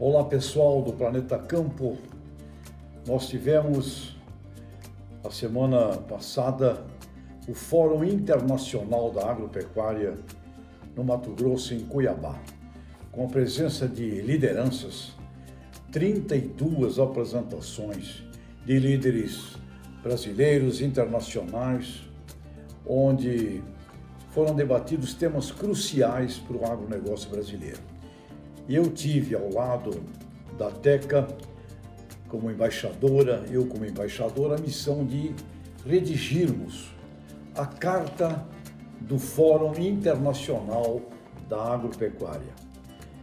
Olá pessoal do Planeta Campo. Nós tivemos a semana passada o Fórum Internacional da Agropecuária no Mato Grosso, em Cuiabá, com a presença de lideranças, 32 apresentações de líderes brasileiros, internacionais, onde foram debatidos temas cruciais para o agronegócio brasileiro. Eu tive ao lado da TECA, como embaixadora, eu como embaixador, a missão de redigirmos a carta do Fórum Internacional da Agropecuária.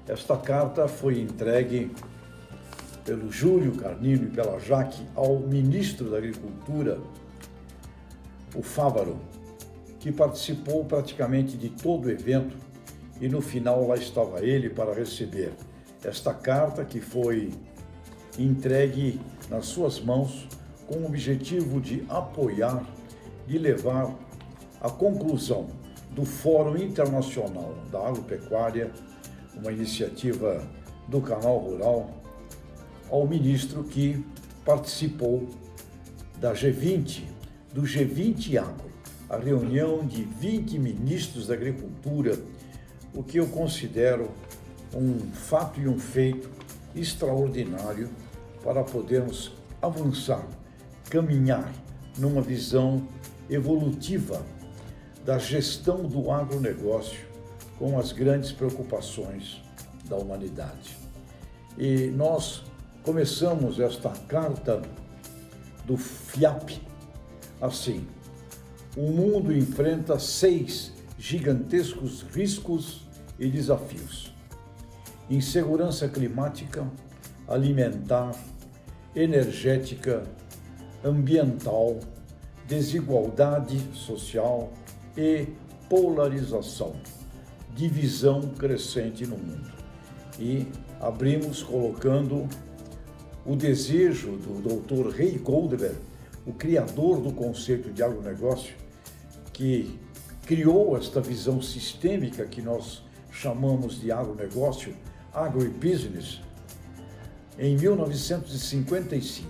Esta carta foi entregue pelo Júlio Carnino e pela Jaque ao ministro da Agricultura, o Fávaro, que participou praticamente de todo o evento e no final lá estava ele para receber esta carta que foi entregue nas suas mãos com o objetivo de apoiar e levar a conclusão do Fórum Internacional da Agropecuária, uma iniciativa do Canal Rural, ao ministro que participou da G20, do G20 Agro, a reunião de 20 ministros da Agricultura, o que eu considero um fato e um feito extraordinário para podermos avançar, caminhar numa visão evolutiva da gestão do agronegócio com as grandes preocupações da humanidade. E nós começamos esta carta do FIAP assim: o mundo enfrenta seis gigantescos riscos e desafios: insegurança climática, alimentar, energética, ambiental, desigualdade social e polarização, divisão crescente no mundo. E abrimos colocando o desejo do Dr. Ray Goldberg, o criador do conceito de agronegócio, que criou esta visão sistêmica que nós chamamos de agronegócio, agrobusiness, em 1955.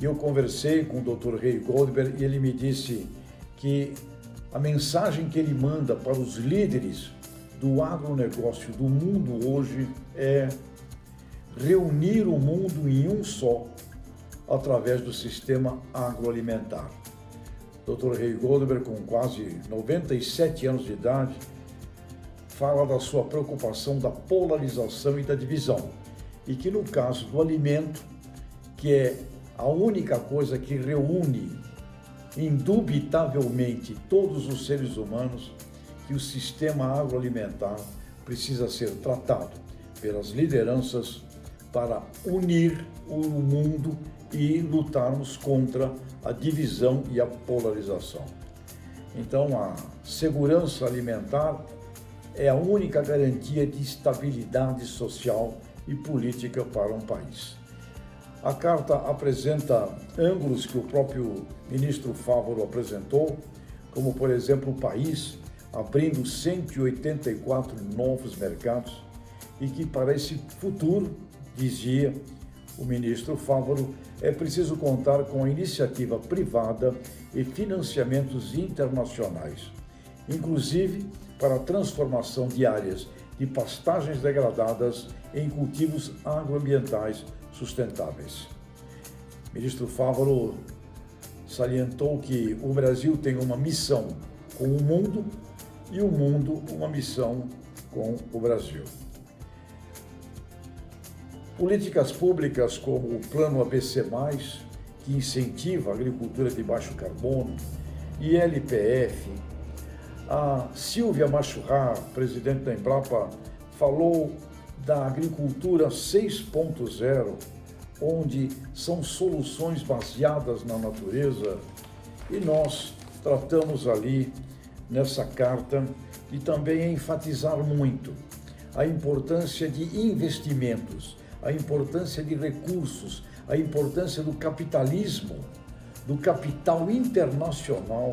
E eu conversei com o Dr. Ray Goldberg e ele me disse que a mensagem que ele manda para os líderes do agronegócio do mundo hoje é reunir o mundo em um só através do sistema agroalimentar. Dr. Ray Goldberg, com quase 97 anos de idade, fala da sua preocupação da polarização e da divisão, e que no caso do alimento, que é a única coisa que reúne indubitavelmente todos os seres humanos, que o sistema agroalimentar precisa ser tratado pelas lideranças para unir o mundo e lutarmos contra a divisão e a polarização. Então, a segurança alimentar é a única garantia de estabilidade social e política para um país. A carta apresenta ângulos que o próprio ministro Fávoro apresentou, como, por exemplo, o país abrindo 184 novos mercados e que para esse futuro, dizia o ministro Fávoro, é preciso contar com a iniciativa privada e financiamentos internacionais, inclusive para a transformação de áreas de pastagens degradadas em cultivos agroambientais sustentáveis. O ministro Fávoro salientou que o Brasil tem uma missão com o mundo e o mundo uma missão com o Brasil. Políticas públicas como o Plano ABC, que incentiva a agricultura de baixo carbono, e LPF. A Silvia Machurra, presidente da Embrapa, falou da agricultura 6.0, onde são soluções baseadas na natureza, e nós tratamos ali nessa carta e também enfatizar muito a importância de investimentos a importância de recursos, a importância do capitalismo, do capital internacional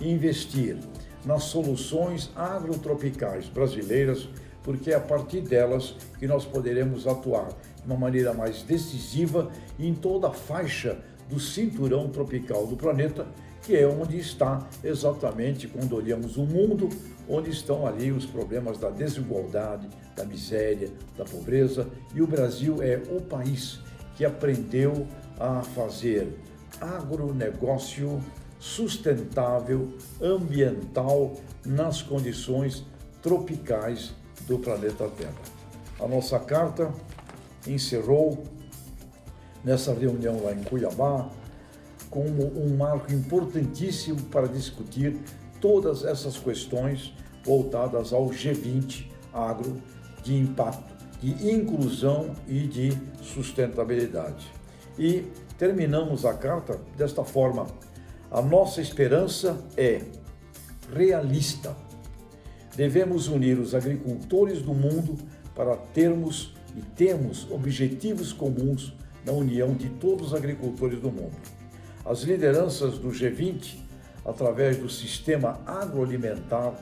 investir nas soluções agrotropicais brasileiras porque é a partir delas que nós poderemos atuar de uma maneira mais decisiva em toda a faixa do cinturão tropical do planeta, que é onde está exatamente quando olhamos o mundo, onde estão ali os problemas da desigualdade, da miséria, da pobreza, e o Brasil é o país que aprendeu a fazer agronegócio sustentável, ambiental, nas condições tropicais do planeta Terra. A nossa carta encerrou nessa reunião lá em Cuiabá como um marco importantíssimo para discutir todas essas questões voltadas ao G20 agro de impacto, de inclusão e de sustentabilidade. E terminamos a carta desta forma: a nossa esperança é realista. Devemos unir os agricultores do mundo para termos e temos objetivos comuns na união de todos os agricultores do mundo. As lideranças do G20, através do sistema agroalimentar,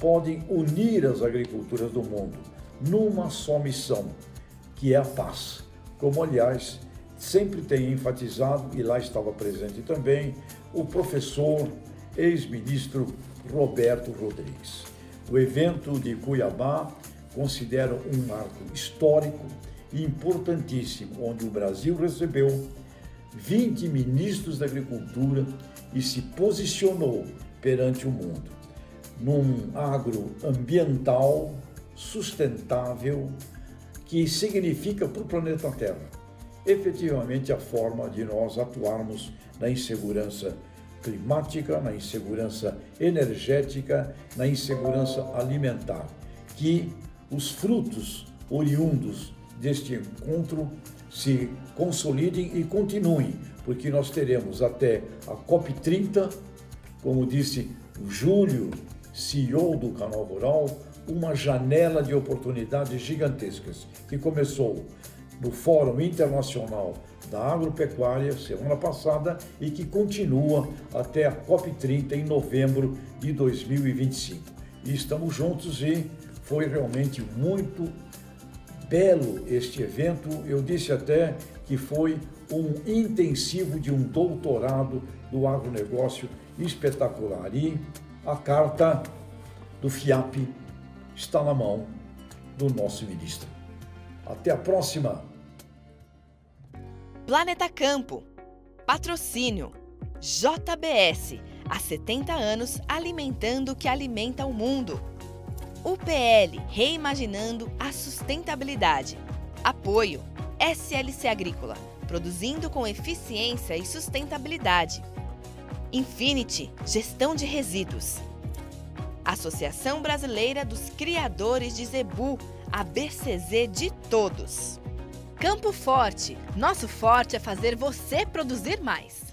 podem unir as agriculturas do mundo numa só missão, que é a paz, como aliás sempre tem enfatizado, e lá estava presente também, o professor ex-ministro Roberto Rodrigues. O evento de Cuiabá considero um marco histórico e importantíssimo, onde o Brasil recebeu 20 ministros da Agricultura e se posicionou perante o mundo num agroambiental sustentável que significa para o planeta Terra efetivamente a forma de nós atuarmos na insegurança climática, na insegurança energética, na insegurança alimentar, que os frutos oriundos deste encontro se consolidem e continuem, porque nós teremos até a COP30, como disse Júlio, CEO do Canal Rural, uma janela de oportunidades gigantescas que começou no Fórum Internacional da Agropecuária semana passada e que continua até a COP30 em novembro de 2025. E estamos juntos e foi realmente muito belo este evento. Eu disse até que foi um intensivo de um doutorado do agronegócio espetacular. E a carta do FIAP está na mão do nosso ministro. Até a próxima! Planeta Campo. Patrocínio. JBS. Há 70 anos alimentando o que alimenta o mundo. UPL Reimaginando a Sustentabilidade. Apoio. SLC Agrícola. Produzindo com eficiência e sustentabilidade. Infinity Gestão de Resíduos. Associação Brasileira dos Criadores de Zebu. A BCZ de todos. Campo Forte. Nosso forte é fazer você produzir mais.